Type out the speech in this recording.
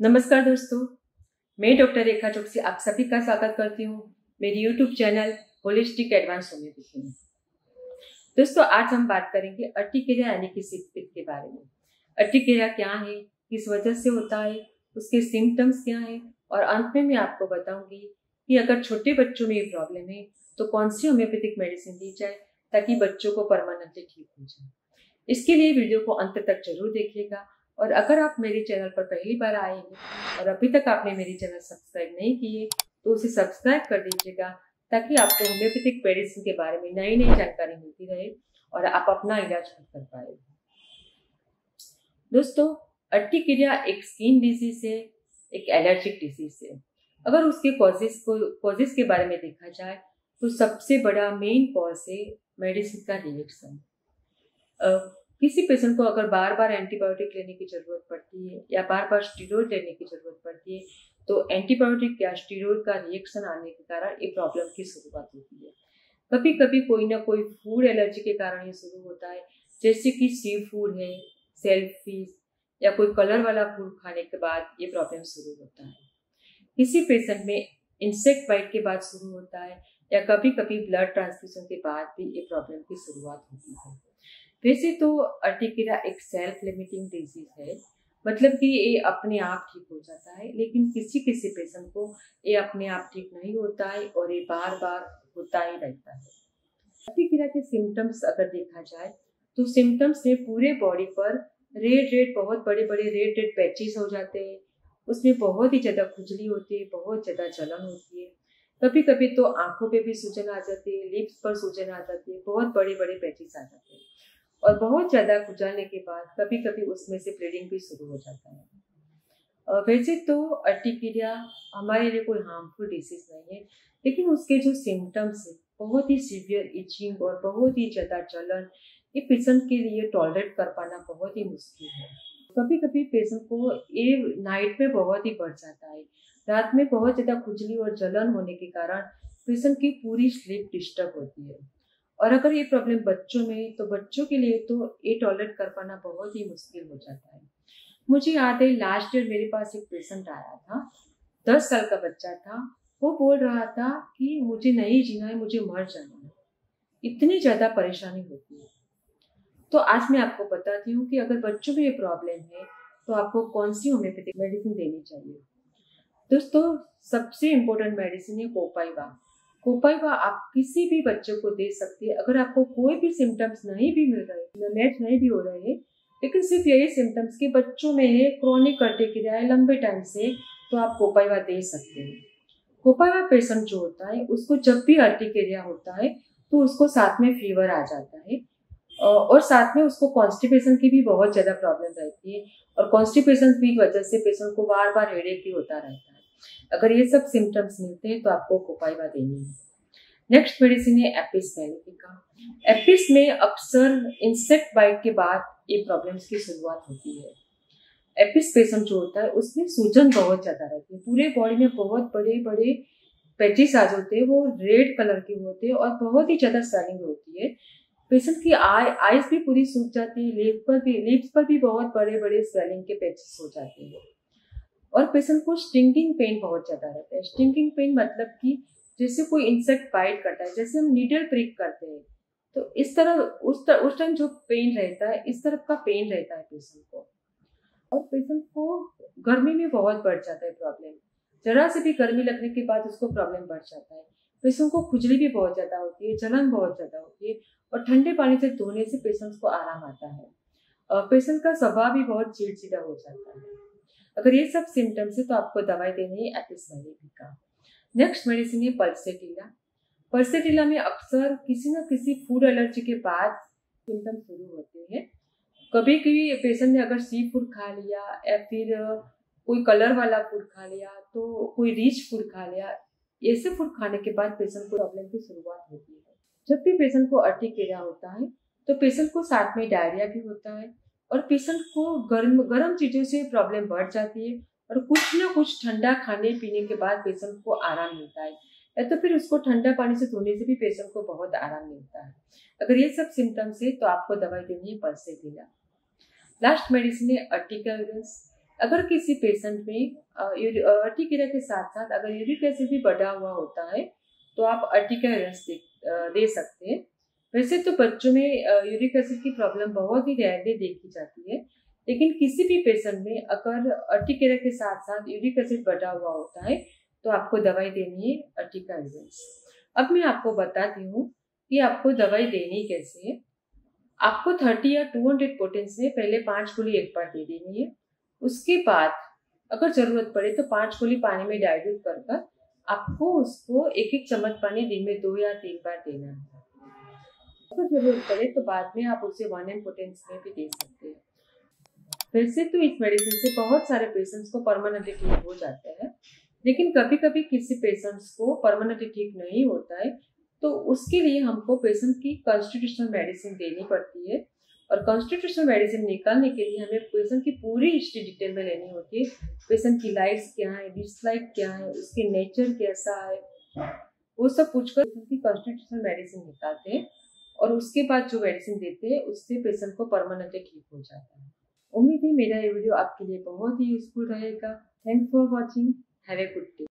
नमस्कार दोस्तों, मैं डॉक्टर रेखा चौकसी आप सभी का स्वागत करती हूँ। मेरी YouTube channel holistic advance homeopathy में। दोस्तों, आज हम बात करेंगे अर्टिकेरिया यानी कि सिकपित के बारे में। अर्टिकेरिया क्या है, किस वजह से होता है, उसके सिम्टम्स क्या है, और अंत में मैं आपको बताऊँगी कि अगर छोटे बच्चों में ये प्रॉब्लम है तो कौन सी होम्योपैथिक मेडिसिन दी जाए ताकि बच्चों को परमानेंटली ठीक हो जाए। इसके लिए वीडियो को अंत तक ज़रूर देखिएगा और अगर आप मेरे चैनल पर पहली बार आए हैं और अभी तक आपने मेरे चैनल सब्सक्राइब नहीं किए तो उसे सब्सक्राइब कर दीजिएगा, ताकि आपको होम्योपैथिक मेडिसिन के बारे में नई नई जानकारी मिलती रहे और आप अपना इलाज कर पाए। दोस्तों अर्टिकेरिया एक स्किन डिज़ीज़ है, एक एलर्जिक डिज़ीज़ है। अगर उसके कॉजेस को कॉजेस के बारे में देखा जाए तो सबसे बड़ा मेन कॉज है मेडिसिन का रिएक्शन किसी पेशेंट को अगर बार बार एंटीबायोटिक लेने की ज़रूरत पड़ती है या बार बार स्टीरोड लेने की ज़रूरत पड़ती है तो एंटीबायोटिक या स्टीरोड का रिएक्शन आने के कारण ये प्रॉब्लम की शुरुआत होती है। कभी कभी कोई ना कोई फ़ूड एलर्जी के कारण ये शुरू होता है, जैसे कि सी फ़ूड है सेल्फ या कोई कलर वाला फ़ूड खाने के बाद ये प्रॉब्लम शुरू होता है। किसी पेशेंट में इंसेक्ट बाइट के बाद शुरू होता है, या कभी कभी ब्लड ट्रांसफ्यूजन के बाद भी ये प्रॉब्लम की शुरुआत होती है। वैसे तो अर्टिकेरा एक सेल्फ लिमिटिंग डिज़ीज़ है। मतलब कि ये अपने आप ठीक हो जाता है, लेकिन किसी किसी पेशेंट को ये अपने आप ठीक नहीं होता है और ये बार बार होता ही रहता है। अर्टिकेरा के सिम्टम्स अगर देखा जाए तो सिम्टम्स में पूरे बॉडी पर रेड रेड बहुत बड़े बड़े रेड रेड पैचेस हो जाते हैं। उसमें बहुत ही ज़्यादा खुजली होती है, बहुत ज़्यादा जलन होती है। कभी कभी तो आँखों पे भी सूजन आ जाती है लिप्स पर सूजन आ जाती है, बहुत बड़े बड़े पैचेस आ जाते हैं। और बहुत ज़्यादा खुजाने के बाद कभी कभी उसमें से ब्लीडिंग भी शुरू हो जाता है। वैसे तो अर्टिकेरिया हमारे लिए कोई हार्मफुल डिसीज नहीं है, लेकिन उसके जो सिम्टम्स है, बहुत ही सीवियर इचिंग और बहुत ही ज़्यादा जलन, ये पेशेंट के लिए टॉलरेट कर पाना बहुत ही मुश्किल है। कभी कभी पेशेंट को ये नाइट में बहुत ही बढ़ जाता है। रात में बहुत ज़्यादा खुजली और जलन होने के कारण पेशेंट की पूरी स्लीप डिस्टर्ब होती है। और अगर ये प्रॉब्लम बच्चों में तो बच्चों के लिए तो ये टॉलरेट कर पाना बहुत ही मुश्किल हो जाता है। मुझे याद है लास्ट ईयर मेरे पास एक पेशेंट आया था, दस साल का बच्चा था। वो बोल रहा था कि मुझे नहीं जीना है, मुझे मर जाना है। इतनी ज़्यादा परेशानी होती है। तो आज मैं आपको बताती हूँ कि अगर बच्चों में ये प्रॉब्लम है तो आपको कौन सी होम्योपैथिक मेडिसिन देनी चाहिए? दोस्तों, सबसे इम्पोर्टेंट मेडिसिन है कोपाइवा कोपाइवा आप किसी भी बच्चे को दे सकते हैं। अगर आपको कोई भी सिम्टम्स नहीं भी मिल रहे मैच नहीं भी हो रहे हैं, लेकिन सिर्फ़ यही सिम्टम्स के बच्चों में है क्रोनिक अर्टिकेरिया है, लंबे टाइम से तो आप कोपाइवा दे सकते हैं। कोपाइवा पेशेंट जो होता है, उसको जब भी अर्टिकेरिया होता है तो उसको साथ में फीवर आ जाता है। और साथ में उसको कॉन्स्टिपेशन की भी बहुत ज़्यादा प्रॉब्लम रहती है। और कॉन्स्टिपेशन की वजह से पेशेंट को बार बार हेडेक ही होता रहता है। अगर ये सब सिम्टम्स मिलते हैं तो आपको कोपाइवा देनी है। नेक्स्ट मेडिसिन है एपिस मेलिफिका एपिस में अक्सर इंसेक्ट बाइट के बाद ये प्रॉब्लम्स की शुरुआत होती है। एपिस पेशेंट जो होता है, उसमें सूजन बहुत ज़्यादा रहती है। पूरे बॉडी में बहुत बड़े बड़े पैचेस आ जाते हैं, वो रेड कलर के होते हैं और बहुत ही ज़्यादा स्वेलिंग होती है। पेशेंट की आई आईज भी पूरी सूख जाती है लिप पर भी लिप्स पर भी बहुत बड़े बड़े स्वेलिंग के पैचेस हो जाते हैं। और पेशेंट को स्टिंगिंग पेन बहुत ज़्यादा रहता है। स्टिंगिंग पेन मतलब कि जैसे कोई इंसेक्ट बाइट करता है जैसे हम नीडल प्रिक करते हैं तो इस तरह उस तर, उस टाइम जो पेन रहता है इस तरफ़ का पेन रहता है पेशेंट को। और पेशेंट को गर्मी में बहुत बढ़ जाता है प्रॉब्लम जरा से भी गर्मी लगने के बाद उसको प्रॉब्लम बढ़ जाता है। पेशेंट को खुजली भी बहुत ज़्यादा होती है जलन बहुत ज़्यादा होती है और ठंडे पानी से धोने से पेशेंट को आराम आता है। पेशेंट का स्वभाव भी बहुत चिड़चिड़ा हो जाता है। अगर ये सब सिम्टम्स है तो आपको दवाई देनी है एपिसमेलिक का नेक्स्ट मेडिसिन है पल्सेटिला पल्सेटिला में अक्सर किसी न किसी फ़ूड एलर्जी के बाद सिम्टम शुरू होते हैं। कभी कभी पेशेंट ने अगर सी फ़ूड खा लिया या फिर कोई कलर वाला फ़ूड खा लिया तो कोई रिच फ़ूड खा लिया ऐसे फ़ूड खाने के बाद पेशेंट को प्रॉब्लम की शुरुआत होती है। जब भी पेशेंट को अर्टिकेरिया होता है तो पेशेंट को साथ में डायरिया भी होता है और पेशेंट को गर्म गर्म चीज़ों से प्रॉब्लम बढ़ जाती है और कुछ ना कुछ ठंडा खाने पीने के बाद पेशेंट को आराम मिलता है। या तो फिर उसको ठंडा पानी से धोने से भी पेशेंट को बहुत आराम मिलता है। अगर ये सब सिम्टम्स है तो आपको दवाई देनी है पल्सेटिला लास्ट मेडिसिन है अर्टिकल्स अगर किसी पेशेंट में अर्टिकेरिया के साथ साथ अगर यूरिक एसिड भी बढ़ा हुआ होता है तो आप अर्टिका दे सकते हैं। वैसे तो बच्चों में यूरिक एसिड की प्रॉब्लम बहुत ही रेयरली देखी जाती है, लेकिन किसी भी पेशेंट में अगर अर्टिकेरिया के साथ साथ यूरिक एसिड बढ़ा हुआ होता है तो आपको दवाई देनी है अर्टिका अब मैं आपको बताती हूँ कि आपको दवाई देनी कैसे है। आपको थर्टी या टू हंड्रेड पोटेंस में पहले पाँच गोली एक बार दे देनी है। उसके बाद अगर ज़रूरत पड़े तो पाँच गोली पानी में डाइल्यूट कर आपको उसको एक एक चम्मच पानी दिन में दो या तीन बार देना है। अगर ज़रूरत पड़े तो बाद में आप उसे वन एम पोटेंस में भी दे सकते हैं। वैसे तो इस मेडिसिन से बहुत सारे पेशेंट्स को परमानेंटली ठीक हो जाते हैं। लेकिन कभी कभी किसी पेशेंट्स को परमानेंटली ठीक नहीं होता है तो उसके लिए हमको पेशेंट की कॉन्स्टिट्यूशनल मेडिसिन देनी पड़ती है। और कॉन्स्टिट्यूशनल मेडिसिन निकालने के लिए हमें पेशेंट की पूरी हिस्ट्री डिटेल में लेनी होती है। पेशेंट की लाइक्स क्या है डिसलाइक क्या है, उसके नेचर कैसा है, वो सब पूछकर पेशेंट की कॉन्स्टिट्यूशनल मेडिसिन निकालते हैं। और उसके बाद जो मेडिसिन देते हैं, उससे पेशेंट को परमानेंटली ठीक हो जाता है। उम्मीद है मेरा ये वीडियो आपके लिए बहुत ही यूजफुल रहेगा। Thanks for watching have a good day